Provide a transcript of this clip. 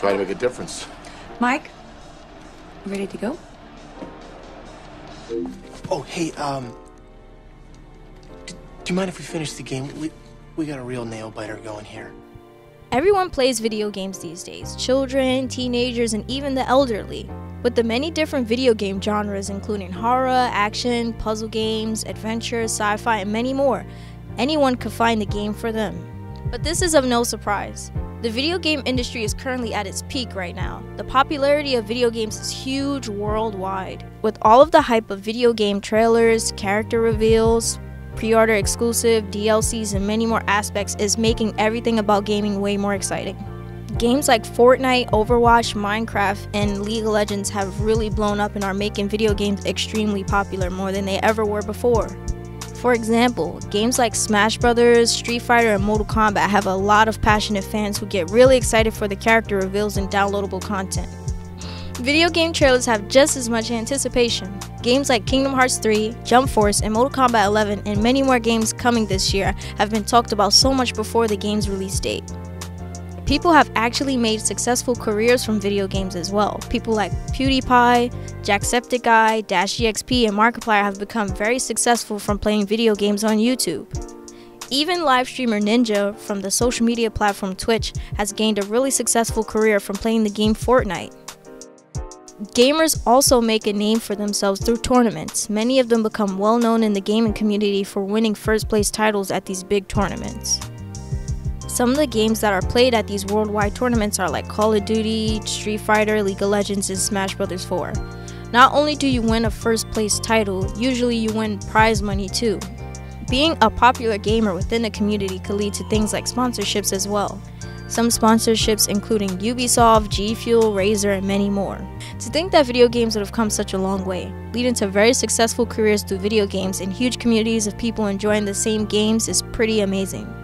try to make a difference. Mike, ready to go? Oh, hey, um, d- do you mind if we finish the game? We we got a real nail biter going here. Everyone plays video games these days children, teenagers, and even the elderly. With the many different video game genres, including horror, action, puzzle games, adventure, sci fi, and many more, anyone could find the game for them. But this is of no surprise. The video game industry is currently at its peak right now. The popularity of video games is huge worldwide. With all of the hype of video game trailers, character reveals, pre-order exclusive, DLCs, and many more aspects is making everything about gaming way more exciting. Games like Fortnite, Overwatch, Minecraft, and League of Legends have really blown up and are making video games extremely popular more than they ever were before. For example, games like Smash Bros., Street Fighter, and Mortal Kombat have a lot of passionate fans who get really excited for the character reveals and downloadable content. Video game trailers have just as much anticipation. Games like Kingdom Hearts 3, Jump Force, and Mortal Kombat 11, and many more games coming this year have been talked about so much before the game's release date. People have actually made successful careers from video games as well. People like PewDiePie, Jacksepticeye, DashieXP, and Markiplier have become very successful from playing video games on YouTube. Even live streamer Ninja from the social media platform Twitch has gained a really successful career from playing the game Fortnite. Gamers also make a name for themselves through tournaments. Many of them become well known in the gaming community for winning first place titles at these big tournaments. Some of the games that are played at these worldwide tournaments are like Call of Duty, Street Fighter, League of Legends, and Smash Bros. 4. Not only do you win a first place title, usually you win prize money too. Being a popular gamer within the community could lead to things like sponsorships as well. Some sponsorships including Ubisoft, G Fuel, Razer, and many more. To think that video games would have come such a long way, leading to very successful careers through video games and huge communities of people enjoying the same games is pretty amazing.